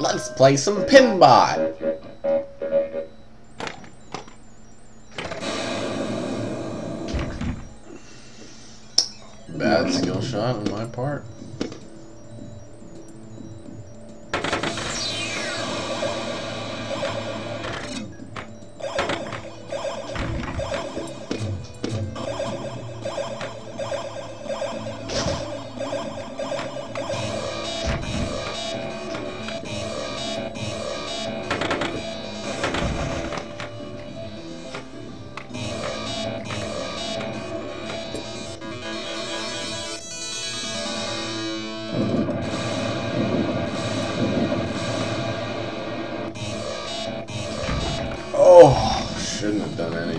Let's play some Pinbot! Bad skill shot on my part. Oh, shouldn't have done anything.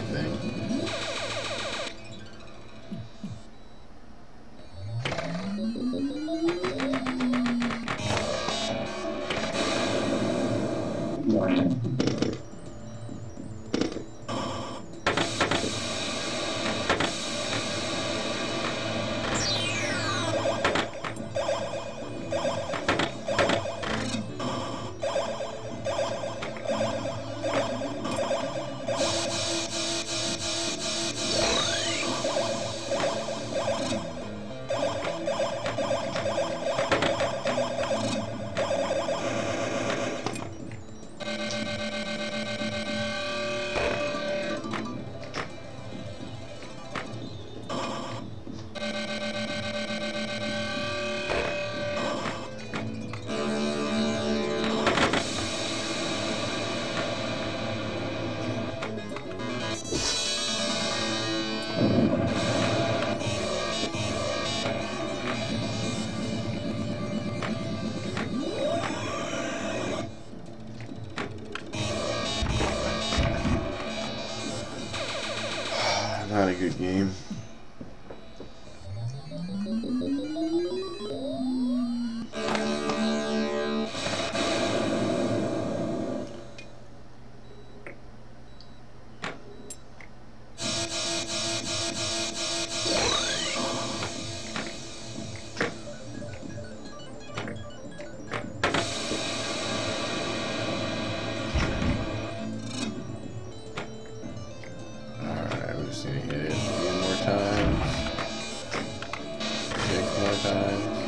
Not a good game. just gonna hit it a few more times. Six more times.